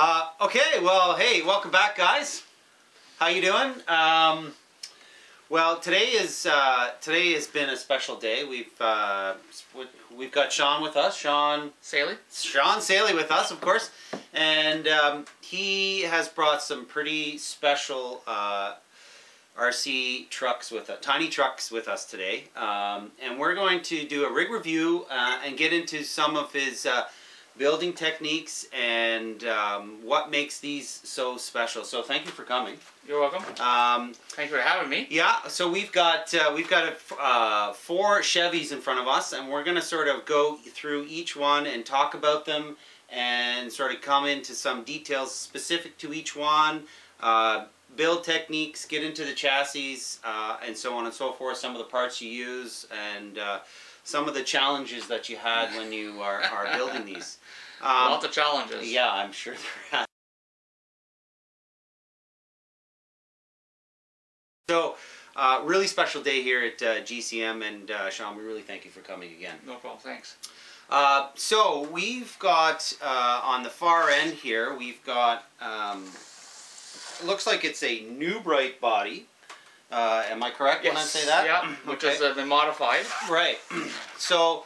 Uh, okay, well, hey, welcome back, guys. How you doing? Um, well, today is uh, today has been a special day. We've uh, we've got Sean with us. Sean Saley. Sean Saley with us, of course, and um, he has brought some pretty special uh, RC trucks with us, tiny trucks with us today, um, and we're going to do a rig review uh, and get into some of his uh, building techniques and um, what makes these so special. So thank you for coming. You're welcome. Um, Thank you for having me. yeah, so we've got uh, we've got uh, four Chevys in front of us, and we're going to sort of go through each one and talk about them, and sort of come into some details specific to each one, uh, build techniques, get into the chassis, uh, and so on and so forth. Some of the parts you use, and uh, some of the challenges that you had when you are, are building these. Um, Lots of challenges. yeah, I'm sure there are. So, uh, really special day here at uh, GCM, and uh, Sean, we really thank you for coming again. No problem. Thanks. Uh, so, we've got uh, on the far end here, we've got, um, looks like it's a new bright body. Uh, am I correct when I say that? Yeah, which Okay. has uh, been modified. Right. so,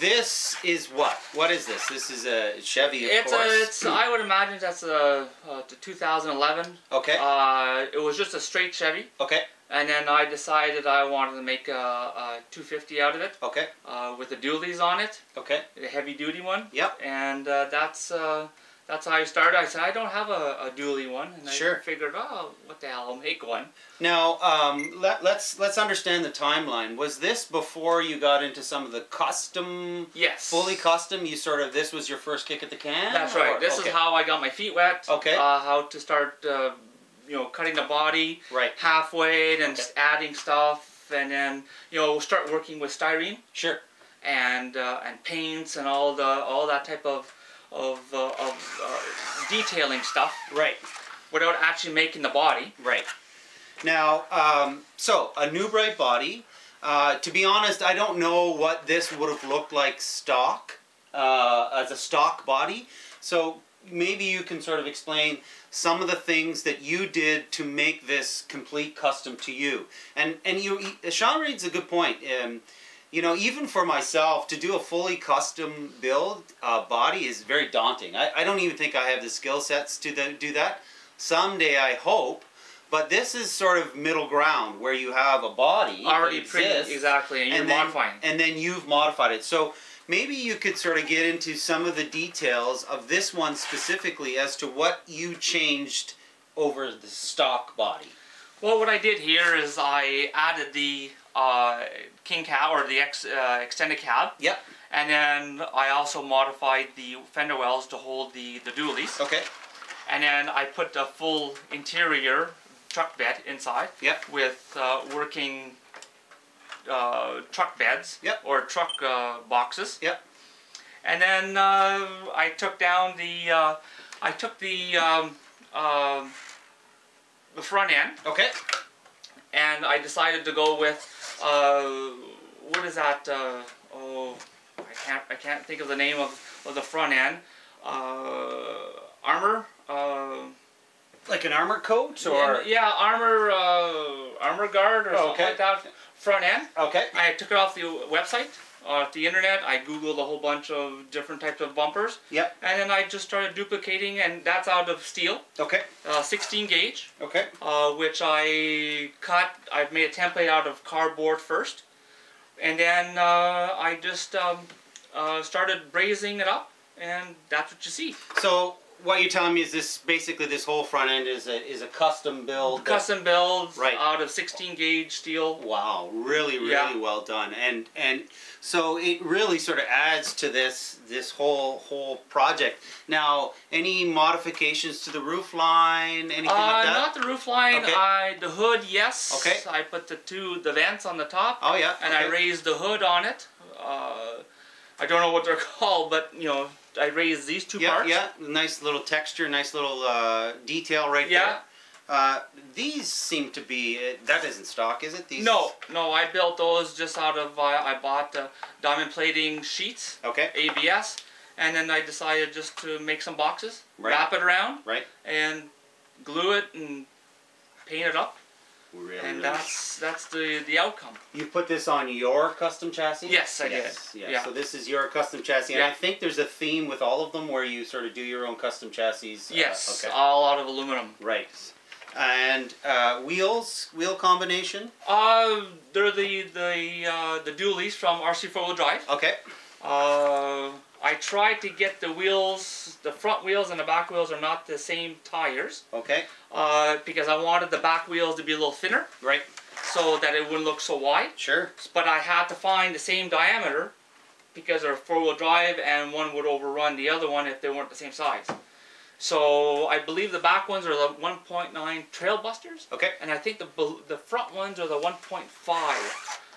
this is what? What is this? This is a Chevy, of It's course. a, it's. I would imagine that's a, uh, to 2011. okay. Uh, it was just a straight Chevy, okay. and then I decided I wanted to make a, a 250 out of it Okay. uh, with the dualies on it, Okay. a heavy duty one. Yep. And uh, that's uh, that's how I started. I said I don't have a, a dually one, and I Sure. figured, oh, what the hell, I'll make one. Now, um, let, let's let's understand the timeline. Was this before you got into some of the custom, Yes. fully custom? You sort of this was your first kick at the can. That's right. This okay. is how I got my feet wet. Okay. Uh, how to start, uh, you know, cutting the body Right. halfway, and Okay. adding stuff, and then you know start working with styrene Sure. and uh, and paints and all the all that type of of uh, of uh, detailing stuff Right. without actually making the body. Right. Now, um, so a new bright body. Uh, to be honest, I don't know what this would have looked like stock uh, as a stock body. So maybe you can sort of explain some of the things that you did to make this complete custom to you. And and you, Sean reads a good point. Um, you know, even for myself, to do a fully custom build uh, body is very daunting. I, I don't even think I have the skill sets to the, do that. Someday I hope, but this is sort of middle ground where you have a body Already exists, exactly, and you're then, modifying. and then you've modified it. So maybe you could sort of get into some of the details of this one specifically as to what you changed over the stock body. Well, what I did here is I added the uh, king cab or the ex, uh, extended cab. Yep. And then I also modified the fender wells to hold the, the dualies. Okay. And then I put a full interior truck bed inside Yep. with uh, working uh, truck beds Yep. or truck uh, boxes. Yep. And then uh, I took down the uh, I took the um, um the front end Okay. And I decided to go with uh, what is that? Uh, oh, I can't I can't think of the name of, of the front end. Uh, armor. Uh, Like an armor coat or yeah, armor uh, armor guard or Oh, something okay. like that. Front end. okay. I took it off the website, off the internet. I googled a whole bunch of different types of bumpers, Yep. and then I just started duplicating, and that's out of steel, Okay. uh, 16 gauge Okay. uh, which I cut. I've made a template out of cardboard first, and then uh, I just um, uh, started brazing it up, and that's what you see. So what you're telling me is this basically this whole front end is a is a custom build. Custom build Right. out of 16 gauge steel. Wow, really, really Yeah. well done, and and so it really sort of adds to this this whole whole project. Now, any modifications to the roof line, anything Uh, like that? not the roof line. Okay. I the hood, yes. Okay. I put the two the vents on the top, oh yeah, and I raised the hood on it. Uh, I don't know what they're called, but you know, I raised these two yeah, parts. yeah, nice little texture, nice little uh, detail right Yeah. there. Uh, these seem to be uh, that isn't stock, is it? These No, no, I built those just out of uh, I bought uh, diamond plating sheets, Okay. ABS, and then I decided just to make some boxes, Right. wrap it around, Right. and glue it and paint it up, Really, and really that's that's the the outcome. You put this on your custom chassis? Yes, I yes, did. Yes. Yeah. So this is your custom chassis, and Yeah. I think there's a theme with all of them where you sort of do your own custom chassis. uh, Yes, okay. all out of aluminum. Right. And uh, wheels, wheel combination. Uh, they're the the uh, the dualies from RC four wheel drive. Okay. Uh, I tried to get the wheels, the front wheels and the back wheels are not the same tires, Okay. uh, because I wanted the back wheels to be a little thinner, Right. so that it wouldn't look so wide. Sure. But I had to find the same diameter, because they're four wheel drive and one would overrun the other one if they weren't the same size. So I believe the back ones are the 1.9 Trailbusters. Okay. and I think the the front ones are the 1.5.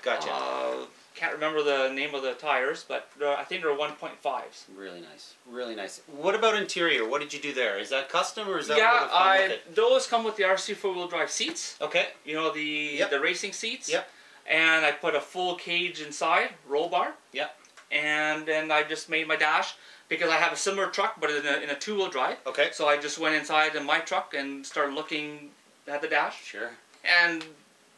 Gotcha. Uh, can't remember the name of the tires, but uh, I think they're 1.5s. really nice. Really nice. What about interior? What did you do there? Is that custom or is that yeah, I with it? those come with the RC four wheel drive seats. Okay. You know the Yep. the racing seats. Yep. And I put a full cage inside, roll bar. Yep. And then I just made my dash because I have a similar truck, but in a, in a two wheel drive. Okay. So I just went inside in my truck and started looking at the dash, Sure. and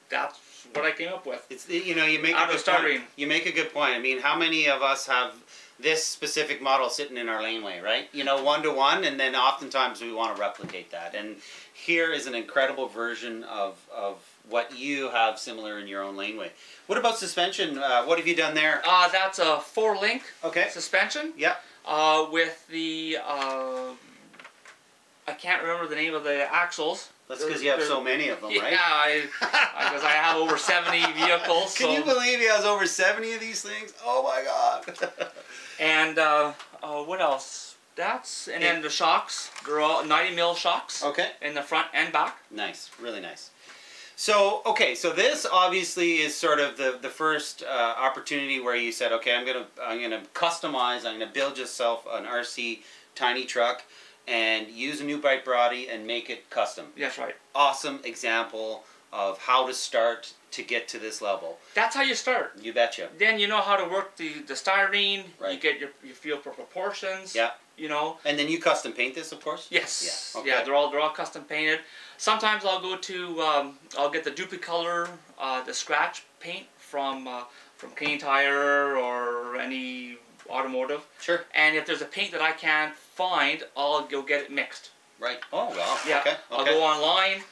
that's what I came up with. It's you know you make Out a good point. You make a good point. I mean, how many of us have this specific model sitting in our laneway, right? You know, one to one, and then oftentimes we want to replicate that. And here is an incredible version of of what you have similar in your own laneway. What about suspension? Uh, what have you done there? Uh, that's a four link Okay. suspension. Yep. Uh, with the uh, I can't remember the name of the axles. That's because you have so many of them, Yeah, right? I because I have over seventy vehicles. Can so, you believe he has over seventy of these things? Oh my god! and uh, uh, what else? That's and then the shocks. They're all ninety mil shocks okay. in the front and back. Nice, really nice. So okay, so this obviously is sort of the the first uh, opportunity where you said, okay, I'm gonna I'm gonna customize, I'm gonna build yourself an RC tiny truck, and use a new bright body and make it custom. Yes, right. Awesome example of how to start to get to this level. That's how you start. You betcha. Then you know how to work the, the styrene. Right. You get your, your feel for proportions. Yeah. You know. And then you custom paint this, of course. Yes. Yeah, Yeah, they're all they're all custom painted. Sometimes I'll go to um, I'll get the Duplicolor, uh, the scratch paint from uh, from Canadian Tire or any automotive. Sure. And if there's a paint that I can't find, I'll go get it mixed. Right. Oh wow. Yeah. Okay. I'll Okay. go online.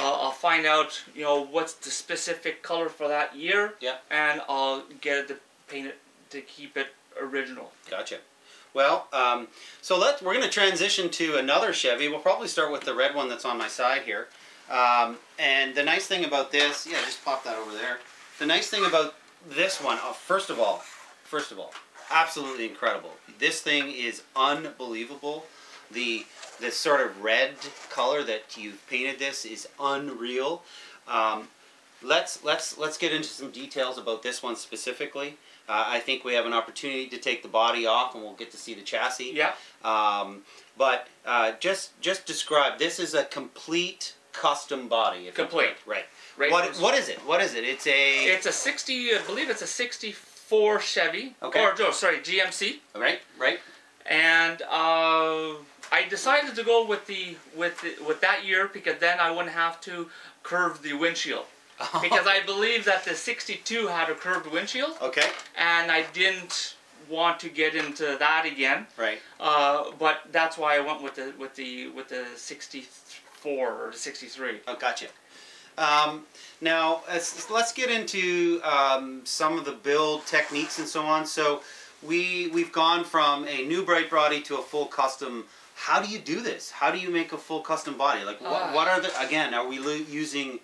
Uh, I'll find out you know what's the specific color for that year. Yeah. And I'll get it to paint it to keep it original. Gotcha. Well, um, so let we're going to transition to another Chevy. We'll probably start with the red one that's on my side here. Um, and the nice thing about this, yeah, just pop that over there. The nice thing about this one, uh, first of all, first of all, absolutely incredible. This thing is unbelievable. The the sort of red color that you've painted this is unreal. Um, let's let's let's get into some details about this one specifically. Uh, I think we have an opportunity to take the body off, and we'll get to see the chassis. Yeah. Um, but uh, just just describe. This is a complete custom body. if Complete. Right. Right. What what is it? What is it? It's a. It's a 60, I believe it's a 64 Chevy. Okay. Or, no, sorry, GMC. right. Right. And uh, I decided to go with the with the, with that year because then I wouldn't have to curve the windshield. Because I believe that the 62 had a curved windshield, Okay. and I didn't want to get into that again. Right. Uh, but that's why I went with the with the with the 64 or the 63. Oh, gotcha. Um, now let's, let's get into um, some of the build techniques and so on. So we we've gone from a new bright body to a full custom. How do you do this? How do you make a full custom body? Like what, Ah. what are the again? Are we using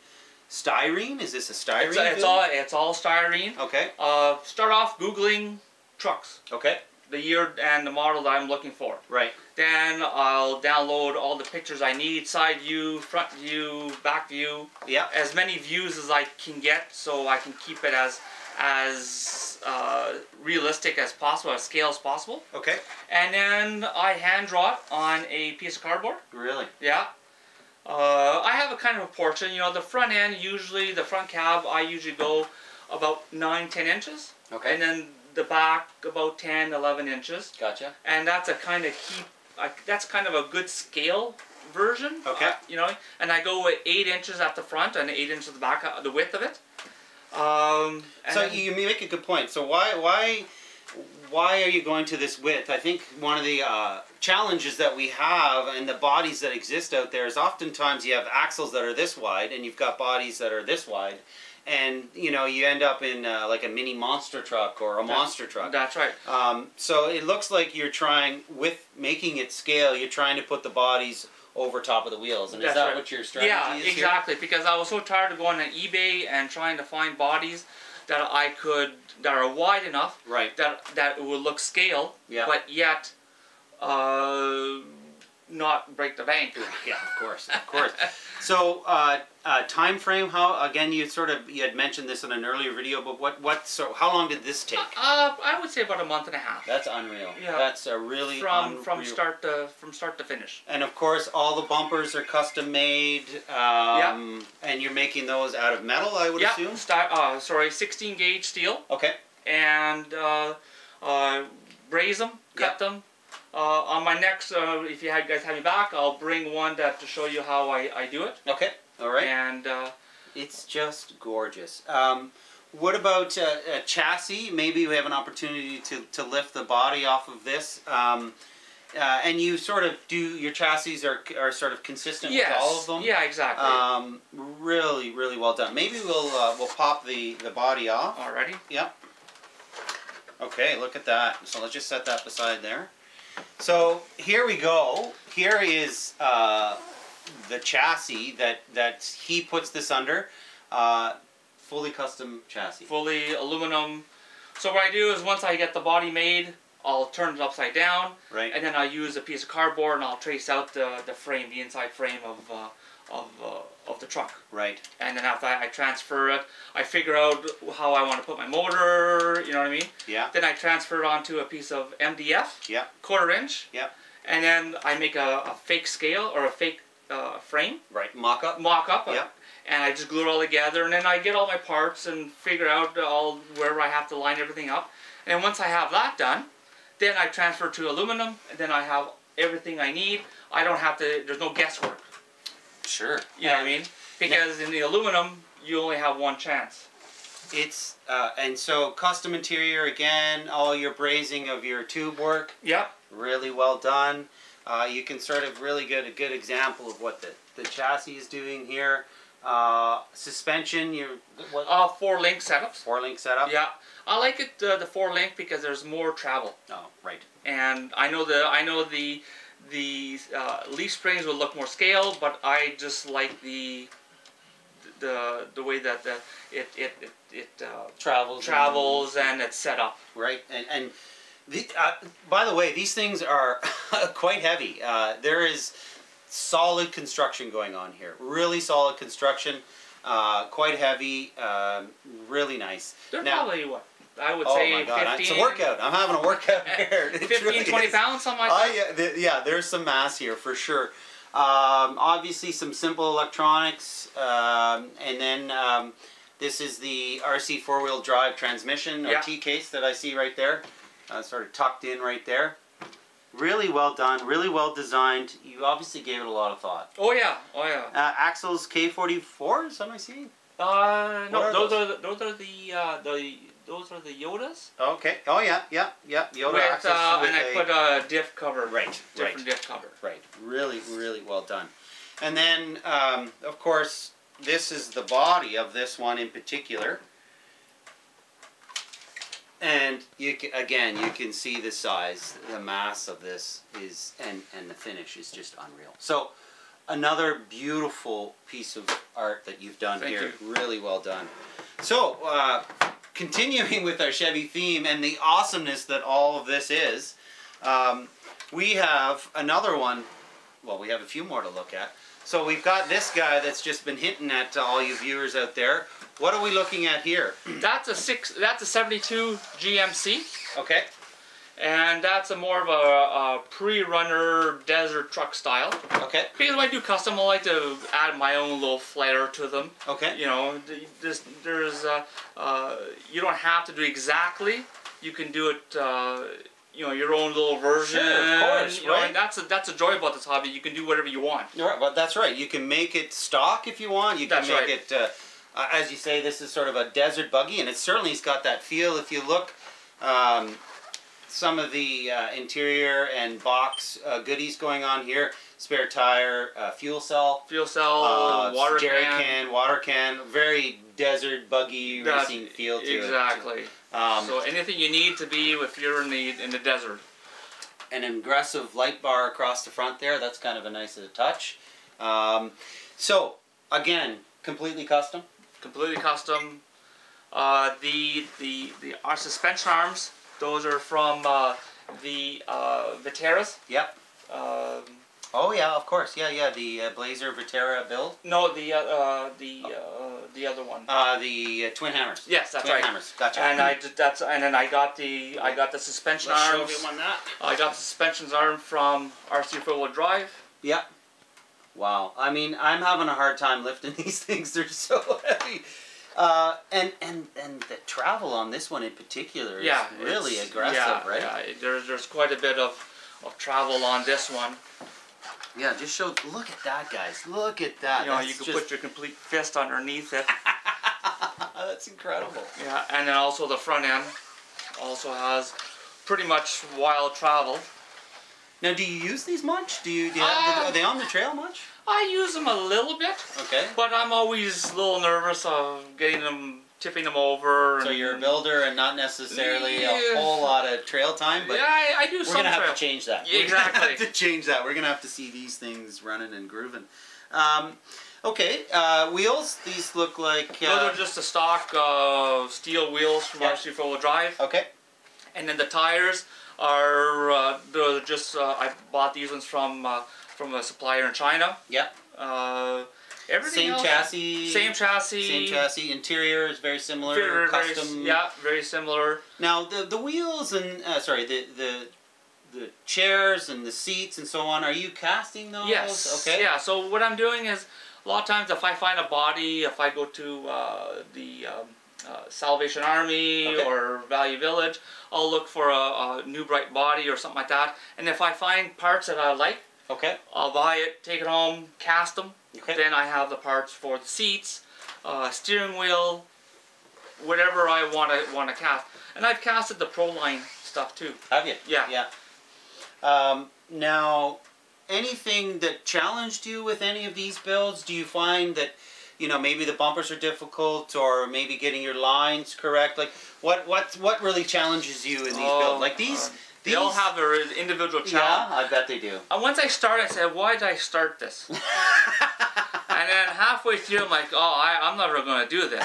styrene? Is this a styrene? It's, it's all it's all styrene. Okay. Uh, start off googling trucks, Okay. The year and the model that I'm looking for. Right. Then I'll download all the pictures I need, side view, front view, back view, Yeah. as many views as I can get, so I can keep it as as uh, realistic as possible, as scale as possible. Okay. And then I hand draw it on a piece of cardboard. Really. Yeah. Uh, I have a kind of a portion. You know, the front end usually, the front cab, I usually go about nine, ten inches. Okay. And then the back about 10, 11 inches, Gotcha. and that's a kind of keep. Uh, that's kind of a good scale version. Okay. uh, you know, and I go with eight inches at the front and eight inches at the back, uh, the width of it. Um, So you make a good point. So why why why are you going to this width? I think one of the uh, challenges that we have and the bodies that exist out there is oftentimes you have axles that are this wide and you've got bodies that are this wide, and you know you end up in uh, like a mini monster truck or a That's- monster truck. That's right. Um, so it looks like you're trying with making it scale. You're trying to put the bodies over top of the wheels, and is that right. what your strategy Yeah, is? here? exactly. Because I was so tired of going on eBay and trying to find bodies that I could that are wide enough Right. that that it would look scale, Yeah. but yet uh, not break the bank. Yeah, of course, of course. So, uh, uh, time frame? How again? You sort of you had mentioned this in an earlier video, but what what? So, how long did this take? Uh, I would say about a month and a half. That's unreal. Yeah. That's a really from from start to from start to finish. And of course, all the bumpers are custom made. Um, And you're making those out of metal, I would yeah, assume. sti- uh, sorry, 16 gauge steel, Okay. and uh, uh, braze them, cut them. Uh, on my next, uh, if you guys have me back, I'll bring one that to show you how I, I do it. Okay. All right. And uh, It's just gorgeous. Um, what about a chassis? Maybe we have an opportunity to, to lift the body off of this. Um, uh, and you sort of do your chassis are, are sort of consistent yes, with all of them. yeah, exactly. Um, really, really well done. Maybe we'll uh, we'll pop the, the body off. Alrighty. Yep. Okay, look at that. So let's just set that beside there. So here we go. Here is uh, the chassis that that he puts this under. Uh, fully custom chassis. Fully aluminum. So what I do is once I get the body made, I'll turn it upside down, Right. and then I'll use a piece of cardboard and I'll trace out the, the frame, the inside frame of uh, of uh, of the truck. Right. And then after I, I transfer it, I figure out how I want to put my motor. You know what I mean? Yeah. Then I transfer it onto a piece of MDF, Yeah. quarter inch. Yep. And then I make a, a fake scale or a fake uh, frame, Right. Mock up. mock up. Yep. And I just glue it all together, and then I get all my parts and figure out all where I have to line everything up. And once I have that done, then I transfer to aluminum, and then I have everything I need. I don't have to. There's no guesswork. Sure. You know what I mean? Because in the aluminum, you only have one chance. It's uh, and so custom interior again. All your brazing of your tube work. Yep. really well done. Uh, you can sort of really get a good example of what the, the chassis is doing here. Uh, suspension, what Uh, four link setups. four link setup. Yeah, I like it uh, the four link because there's more travel, Oh, right. and I know the I know the the uh, leaf springs will look more scale, but I just like the the the way that the it it it, it uh, Travels. travels and it's set up. Right, and and the, uh, by the way, these things are quite heavy. Uh, there is solid construction going on here. Really solid construction. Uh, quite heavy. Um, really nice. They're Now- probably what I would Oh say my god, 15, it's a workout. I'm having a workout here. 15, really 20 is. pounds, something like I, that. yeah, th- yeah, there's some mass here for sure. Um, obviously, some simple electronics, um, and then um, this is the RC four-wheel drive transmission or Yeah. T case that I see right there, uh, sort of tucked in right there. Really well done, really well designed. You obviously gave it a lot of thought. Oh yeah, oh yeah. Uh, axles K44, some I see. Uh, no, those, those? are the, those are the uh, the those are the Yotas. Okay. Oh yeah, yeah, yeah. Yota with, uh, with and I a- put a diff cover. Right, Different right. diff cover. Right. Really, really well done. And then, um, of course, this is the body of this one in particular. And you can, again, you can see the size, the mass of this is, and, and the finish is just unreal. So, another beautiful piece of art that you've done Thank here. Really well done. So, uh, continuing with our Chevy theme and the awesomeness that all of this is, um, we have another one. Well, we have a few more to look at. So we've got this guy that's just been hinting at all you viewers out there. What are we looking at here? That's a six. That's a '72 GMC, Okay. And that's a more of a, a pre-runner desert truck style. Okay. Because when I do custom, I like to add my own little flair to them. Okay. You know, this, there's uh, uh, you don't have to do exactly. you can do it. Uh, you know your own little version. Sure, of course, you know, right. and that's a, that's a joy about this hobby. You can do whatever you want. Right, well, that's right. You can make it stock if you want. You can That's make right. it, uh, uh, as you say, this is sort of a desert buggy, and it certainly has got that feel. If you look, um, some of the uh, interior and box uh, goodies going on here: spare tire, uh, fuel cell, Fuel cell, uh, water jerry can. water can. Very desert buggy That- racing feel to it. exactly. Um, so anything you need to be if you're in the in the desert. an aggressive light bar across the front there. That's kind of a nice touch. Um, so again, completely custom. completely custom. Uh, the the the our suspension arms, those are from uh, the uh, Vaterras. Yep. Um, Oh yeah, of course. Yeah, yeah. The uh, Blazer Vaterra build. no, the uh, uh, the uh, the other one. Uh, the uh, twin hammers. yes, that's twin right. hammers. Gotcha. And I did that's and then I got the I got the suspension Let's show arms. him on that. I got the suspensions arm from RC Four Wheel Drive. Yep. Wow. I mean, I'm having a hard time lifting these things. They're so heavy. Uh, and and and the travel on this one in particular is Yeah, really aggressive, yeah, right? Yeah, there's there's quite a bit of, of travel on this one. Yeah, just show. Look at that, guys. Look at that. you know, That's you can just- put your complete fist underneath it. That's incredible. Yeah, and then also the front end also has pretty much wild travel. Now, do you use these much? Do you? Do you have, Uh, are they on the trail much? I use them a little bit, Okay. but I'm always a little nervous of getting them, tipping them over. So and- you're a builder and not necessarily Yeah. a whole lot of trail time, but yeah, I, I do we're some gonna have to change that. Yeah, We're gonna exactly. have to change that. We're gonna have to see these things running and grooving. Um, okay, uh, wheels. These look like. Those Uh, are just a stock uh, steel wheels from Yeah. RC Four Wheel Drive, okay. and then the tires are uh, they're just uh, I bought these ones from uh, from a supplier in China. Yep. Uh, everything Same else- chassis. Same chassis. Same chassis. Interior is very similar. Very, very, custom. yeah, very similar. Now the the wheels and uh, sorry the the the chairs and the seats and so on. Are you casting those? Yes. Okay. Yeah. So what I'm doing is a lot of times if I find a body, if I go to uh, the um, uh, Salvation Army Okay. or Value Village, I'll look for a, a new bright body or something like that. And if I find parts that I like, Okay. I'll buy it, take it home, cast them. Okay. Then I have the parts for the seats, uh, steering wheel, whatever I want to want to cast. And I've casted the Pro Line stuff too. Have you? Yeah. Yeah. Um, now, anything that challenged you with any of these builds? Do you find that, you know, maybe the bumpers are difficult, or maybe getting your lines correct? Like, what what what really challenges you in these Oh, builds? Like these, uh, these. They all have their individual Yeah. I bet they do. And once I started, I said, "Why did I start this?" and then halfway through, I'm like, "Oh, I, I'm never going to do this."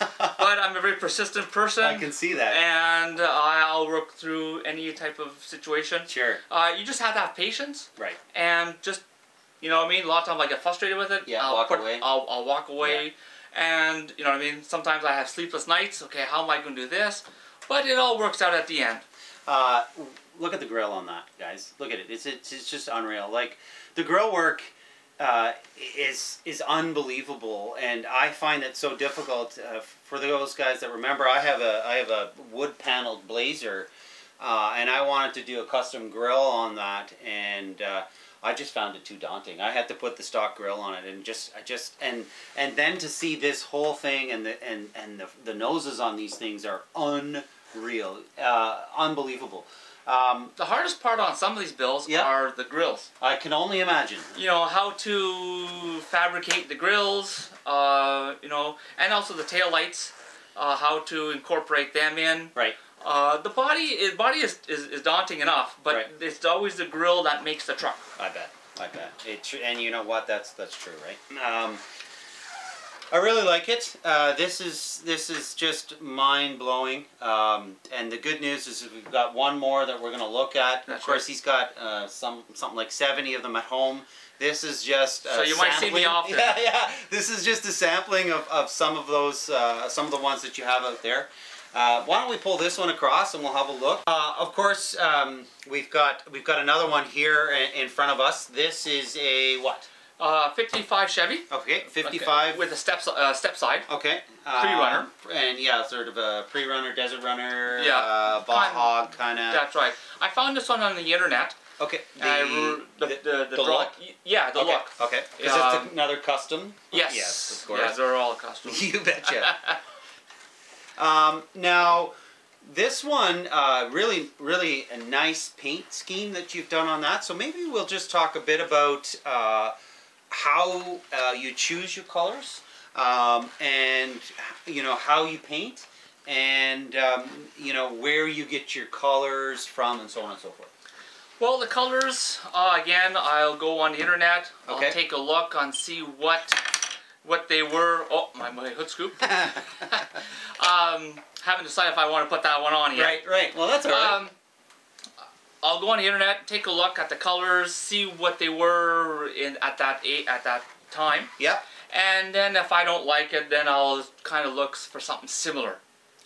But I'm a very persistent person, I can see that. and I'll work through any type of situation. sure. Uh, you just have to have patience, Right. and just, you know what I mean. A lot of times I get frustrated with it. Yeah, I'll walk put, away. I'll, I'll walk away, and you know what I mean. Sometimes I have sleepless nights. Okay, how am I going to do this? But it all works out at the end. Uh, look at the grill on that, guys. Look at it. It's it's, it's just unreal. Like the grill work uh, is is unbelievable, and I find it so difficult uh, for those guys that remember. I have a I have a wood paneled blazer, uh, and I wanted to do a custom grill on that, and. Uh, I just found it too daunting. I had to put the stock grill on it, and just, I just, and and then to see this whole thing, and the and and the, the noses on these things are unreal, uh, unbelievable. Um, The hardest part on some of these bills Yeah. are the grills. I can only imagine. you know how to fabricate the grills uh, you know and also the tail lights uh, how to incorporate them in Right. uh, the body is body is, is, is daunting enough but Right. it's always the grill that makes the truck I bet. I bet. It and you know what? That's that's true, right? Um, I really like it. Uh, this is this is just mind blowing. Um, and the good news is we've got one more that we're going to look at. of course, right. he's got uh, some something like seventy of them at home. This is just a So you might see me sampling. often. Yeah, yeah. This is just a sampling of, of some of those uh, some of the ones that you have out there. Uh, why don't we pull this one across and we'll have a look? Uh, of course, um, we've got we've got another one here in, in front of us. This is a what? Uh, 55 Chevy. Okay, 55. With a step, uh, step side. Okay. Pre-runner. Uh, and yeah, sort of a pre-runner, desert runner, Yeah. uh, hog kind of. That's right. I found this one on the internet. Okay. I re- the, the, the, the look? Yeah, the okay. look. Okay. Because Um, it's another custom. Yes. Yes, of course. Yeah, they're all custom. you betcha. um, now, this one, uh, really, really a nice paint scheme that you've done on that. So maybe we'll just talk a bit about uh, how uh, you choose your colors um, and you know how you paint and um, you know where you get your colors from and so on and so forth. Well, the colors, uh, again, I'll go on the internet. Okay. I'll take a look and see what what they were. Oh, my, my hood scoop. um, haven't decided if I want to put that one on yet. right, right. Well, that's all right. Um, I'll go on the internet, take a look at the colors, see what they were in at that a- at that time, yep. and then if I don't like it, then I'll kind of look for something similar.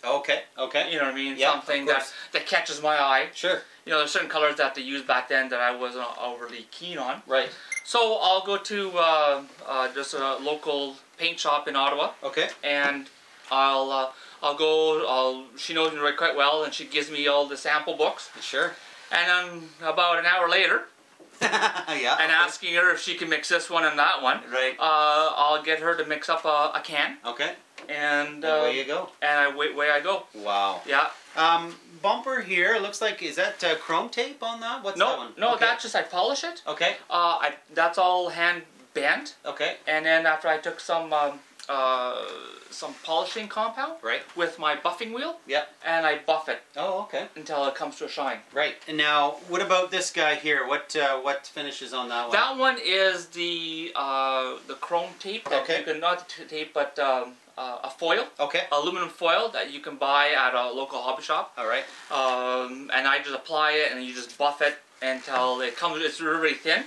Okay. Okay. You know what I mean? Yeah, something that that catches my eye. Sure. You know, there's certain colors that they used back then that I wasn't overly keen on. Right. So I'll go to uh, uh, just a local paint shop in Ottawa, Okay. and I'll uh, I'll go. I'll she knows me right quite well, and she gives me all the sample books. Sure. And then about an hour later, yeah. and okay. asking her if she can mix this one and that one, Right. uh, I'll get her to mix up a, a can, Okay. and And uh, away you go. and I wait away I go. Wow. Yeah. Um, bumper here looks like is that uh, chrome tape on that? What's that No, one? no, okay. that's just I polish it. okay. Uh, I that's all hand bent, Okay. and then after I took some um, uh, some polishing compound Right. with my buffing wheel, Yep. and I buff it Oh, okay. until it comes to a shine. Right. And now, what about this guy here? What uh, what finishes on that one? That one is the uh, the chrome tape that Okay. you can not tape, but um, uh, a foil, Okay. aluminum foil that you can buy at a local hobby shop. All right. Um, and I just apply it, and you just buff it until it comes. It's really thin,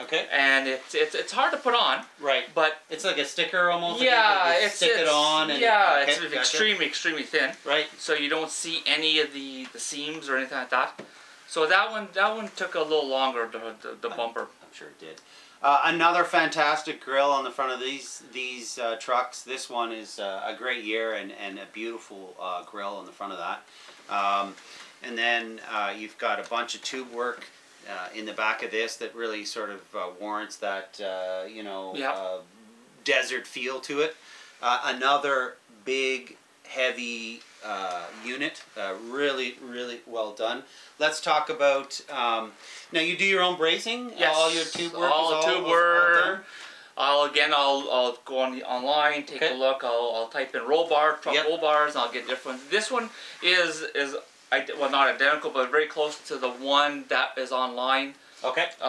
Okay. and it's it's it's hard to put on, Right. but It's like a sticker almost. Yeah, like you it's stick it's, it on. And, yeah, okay, it's gotcha. extremely extremely thin, Right. so you don't see any of the the seams or anything like that. So that one that one took a little longer the the, the bumper. I'm sure it did. Uh, another fantastic grill on the front of these these uh, trucks. This one is uh, a great year and, and a beautiful uh, grill on the front of that. Um, and then uh, you've got a bunch of tube work uh, in the back of this that really sort of uh, warrants that uh, you know Yeah. uh, desert feel to it. Uh, another big heavy uh, unit, uh, really really well done. Let's talk about um, now. You do your own brazing. Yes, all your tube work. all tube all, all work. I'll again I'll, I'll go on the online, take Okay. a look. I'll, I'll type in roll bar, truck Yep. roll bars, and I'll get different. This one is is well not identical, but very close to the one that is online Okay. uh,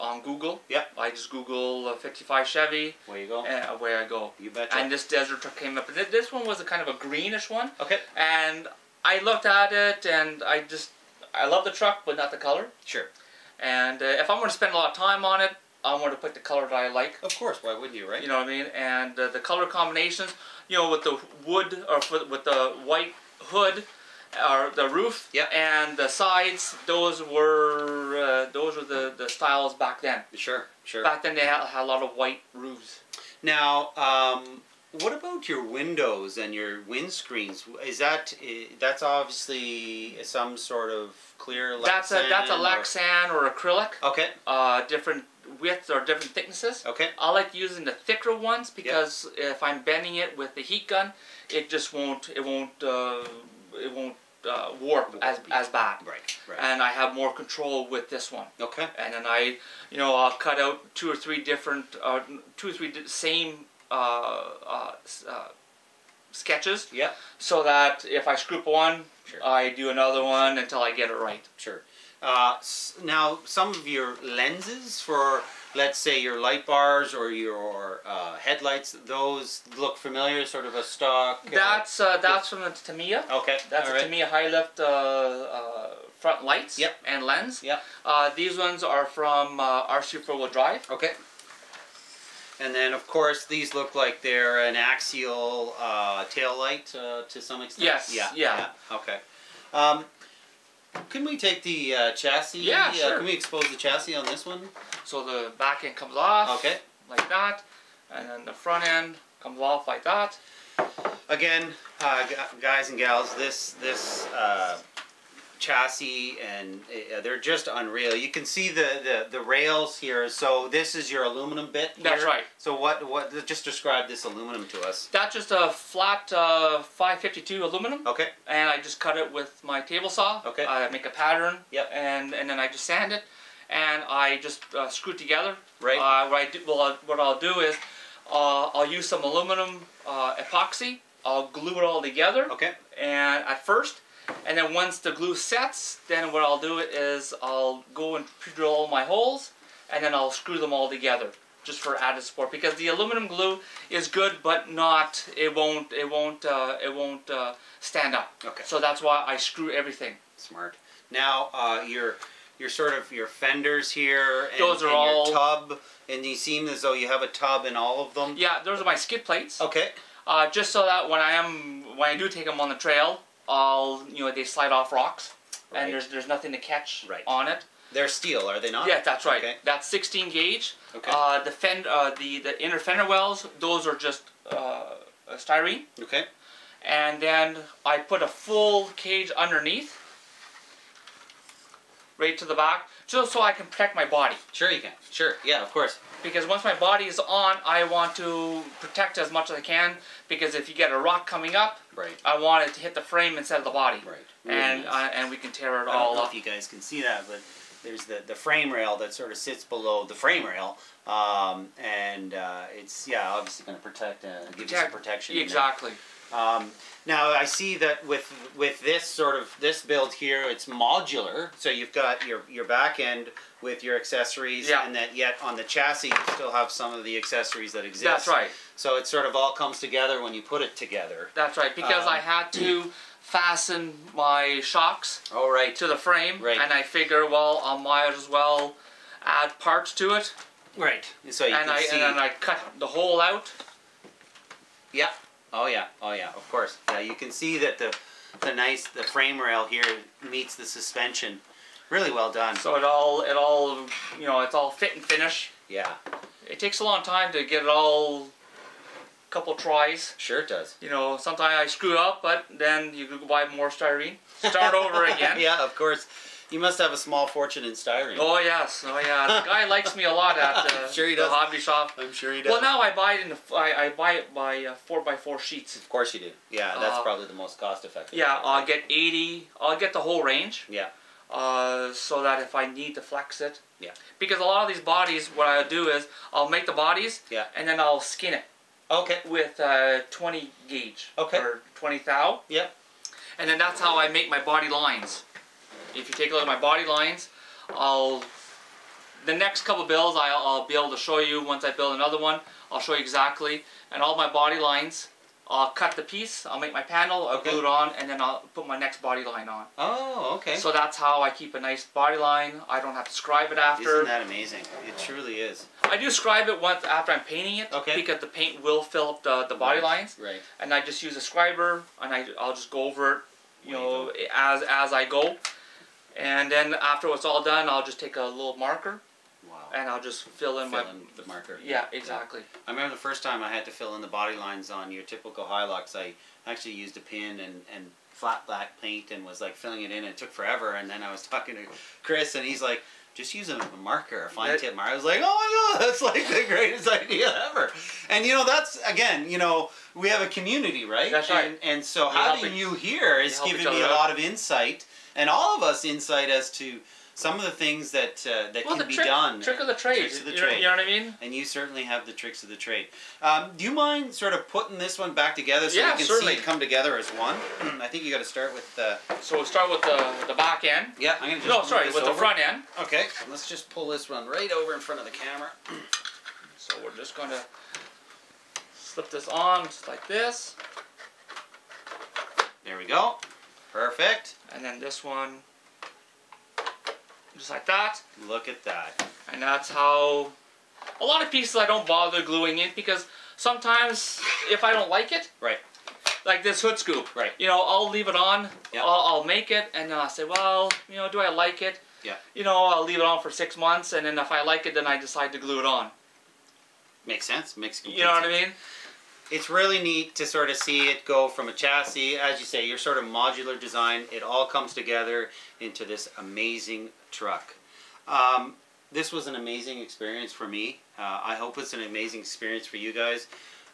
on Google. Yep. I just Google uh, 55 Chevy, Where you go? and away I go. You betcha. And this desert truck came up. And this one was a kind of a greenish one, okay. and I looked at it, and I just I love the truck, but not the color. Sure. And uh, if I'm going to spend a lot of time on it, I want to put the color that I like. Of course. Why wouldn't you, right? You know what I mean? And uh, the color combinations, you know, with the wood or with the white hood or the roof Yep. and the sides, those were uh, those were the, the styles back then. Sure. Sure. Back then they had, had a lot of white roofs. Now, um, what about your windows and your windscreens? Is that that's obviously some sort of clear? That's a that's a Lexan or- or acrylic, Okay. uh, different widths or different thicknesses. Okay. I like using the thicker ones because if I'm bending it with the heat gun, it just won't it won't uh, it won't uh, warp Warp, as as bad. Right. Right. And I have more control with this one. okay. And then I, you know, I'll cut out two or three different, uh, two or three di- same uh, uh, uh, sketches, Yeah. so that if I screw up one, Sure. I do another one until I get it right. Sure. Uh, s- now, some of your lenses for, let's say, your light bars or your uh, headlights, those look familiar, sort of a stock. uh, That's uh, that's from the Tamiya. okay. That's all a right. Tamiya high lift uh, uh, front lights Yep. and lens. Yep. Uh, these ones are from uh, RC four wheel drive. Okay. And then, of course, these look like they're an axial uh, tail light uh, to some extent. Yes, Yeah. yeah. Okay. Um, Can we take the uh, chassis? Yeah, uh, sure. Can we expose the chassis on this one? So the back end comes off Okay. like that, and then the front end comes off like that. Again, uh, guys and gals, this this uh, chassis and uh, they're just unreal. You can see the, the, the rails here. So this is your aluminum bit. That's right. So what what just describe this aluminum to us? That's just a flat uh, 552 aluminum, Okay. and I just cut it with my table saw. Okay. I make a pattern. Yep. And and then I just sand it, and I just uh, screw it together. Right. Uh, what I do, well, what I'll do is, uh, I'll use some aluminum uh, epoxy. I'll glue it all together. Okay. and at first, and then once the glue sets, then what I'll do is I'll go and pre-drill all my holes, and then I'll screw them all together just for added support because the aluminum glue is good, but not it won't it won't uh, it won't uh, stand up. Okay. So that's why I screw everything. Smart. Now uh, your your sort of your fenders here and, Those are and all- your tub, and you seem as though you have a tub in all of them. Yeah, those are my skid plates. Okay. Uh, just so that when I am when I do take them on the trail, I'll you know they slide off rocks, Right. and there's there's nothing to catch Right. on it. They're steel, are they not? Yeah, that's right. Okay. That's 16 gauge. Okay. Uh, the fend, uh, the the inner fender wells, those are just uh, styrene, Okay. and then I put a full cage underneath, right to the back, just so I can protect my body. Sure you can. Sure. Yeah, of course. Because once my body is on, I want to protect as much as I can. Because if you get a rock coming up, Right. I want it to hit the frame instead of the body, Right. and nice. uh, and we can tear it I don't all know up. if you guys can see that, but there's the, the frame rail that sort of sits below the frame rail, um, and uh, it's yeah obviously going to protect, uh, give you some Protect- protection. Exactly. Um, now I see that with with this sort of this build here, it's modular. So you've got your your back end with your accessories, Yeah. and that yet on the chassis you still have some of the accessories that exist. That's right. So it sort of all comes together when you put it together. That's right. Because Um, I had to fasten my shocks All right. to the frame, Right. and I figure, well, I might as well add parts to it, Right. So you and can I see. and then I cut the hole out. Yeah. Oh yeah. Oh yeah. Of course. Yeah. You can see that the the nice the frame rail here meets the suspension. Really well done. So it all it all you know it's all fit and finish. Yeah. It takes a long time to get it all. Couple tries, Sure it does. you know. Sometimes I screw up, but then you go buy more styrene, start over again. yeah. Of course. You must have a small fortune in styrene. Oh yes, oh yeah. The guy likes me a lot at uh, Sure the hobby shop. I'm sure he does. Well, now I buy it in the I, I buy it by uh, four by four sheets. Of course you do. Yeah. That's Uh, probably the most cost effective. Yeah, I'll get 80. I'll get the whole range. Yeah. Uh, so that if I need to flex it. Yeah. Because a lot of these bodies, what I'll do is I'll make the bodies. Yeah. And then I'll skin it Okay. with uh, 20 gauge. Okay. Or 20 thou. Yeah. And then that's how I make my body lines. If you take a look at my body lines, I'll. The next couple builds I'll, I'll be able to show you once I build another one. I'll show you exactly. And all my body lines, I'll cut the piece, I'll make my panel, I'll Okay. glue it on, and then I'll put my next body line on. Oh. Okay. So that's how I keep a nice body line. I don't have to scribe it after. Isn't that amazing? It truly is. I do scribe it once after I'm painting it Okay. because the paint will fill up the, the body lines, Right. and I just use a scriber and I I'll just go over it, you know, as as I go, and then after it's all done, I'll just take a little marker Wow. and I'll just fill in Fill my in the marker. yeah exactly I remember the first time I had to fill in the body lines on your typical Hilux. I actually used a pin and, and flat black paint and was like filling it in. And it took forever. And then I was talking to Chris and he's like, just use a marker, a fine That- tip marker. I was like, oh my god, that's like the greatest idea ever. And you know, that's again, you know, we have a community, right? That's and, right. And so We having you here is giving me a lot of insight, and all of us insight as to some of the things that uh, that well can be trick done. trick of the trade Tricks of the you, know, trade. you know what I mean And you certainly have the tricks of the trade. Um, do you mind sort of putting this one back together so Yeah, we can certainly. see it come together as one? I think you got to start with. the. so we'll start with the the back end yeah, I'm gonna just no sorry with the front end Okay, let's just pull this one right over in front of the camera. so we're just going to slip this on just like this There we go. Perfect. and then this one just like that Look at that. and that's how a lot of pieces I don't bother gluing in because sometimes if I don't like it Right. like this hood scoop. Right. You know, I'll leave it on. Yeah. I'll, I'll make it, and uh, say, well, you know, do I like it? Yeah. You know, I'll leave it on for six months, and then if I like it, then I decide to glue it on. Makes sense. Makes You know what sense. I mean? It's really neat to sort of see it go from a chassis, as you say, your sort of modular design. It all comes together into this amazing truck. Um, this was an amazing experience for me. Uh, I hope it's an amazing experience for you guys.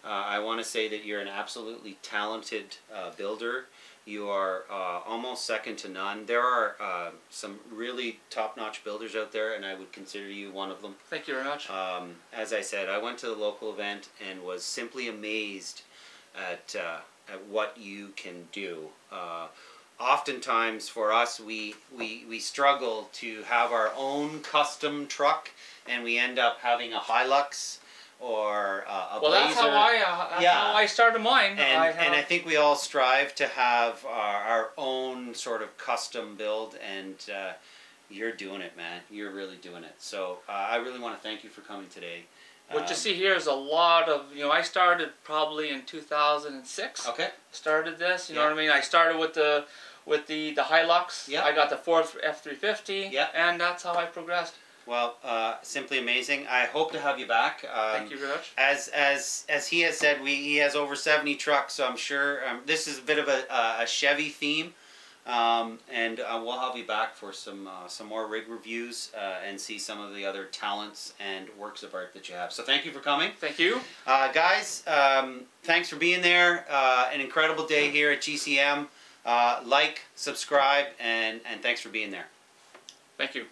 Uh, I want to say that you're an absolutely talented uh, builder. You are uh, almost second to none. There are uh, some really top-notch builders out there, and I would consider you one of them. Thank you very much. Um, as I said, I went to the local event and was simply amazed at uh, at what you can do. Uh, oftentimes, for us, we, we we struggle to have our own custom truck, and we end up having a Hilux or uh, a well, Blazer. that's how I uh, that's Yeah. how I started mine. and, I and I think we all strive to have our, our own sort of custom build, and uh, you're doing it, man. You're really doing it. So uh, I really want to thank you for coming today. What you Um, see here is a lot of you know. I started probably in 2006. Okay. Started this. You know what I mean? I started with the with the the Hilux. Yeah. I got the Ford F350. Yeah. And that's how I progressed. Well, uh, simply amazing. I hope to have you back. Um, Thank you very much. As as as he has said, we he has over seventy trucks, so I'm sure um, this is a bit of a, a Chevy theme, um, and uh, we'll have you back for some uh, some more rig reviews uh, and see some of the other talents and works of art that you have. So thank you for coming, Thank you. uh, guys. Um, thanks for being there. Uh, an incredible day here at GCM. Uh, like, subscribe, and and thanks for being there. Thank you.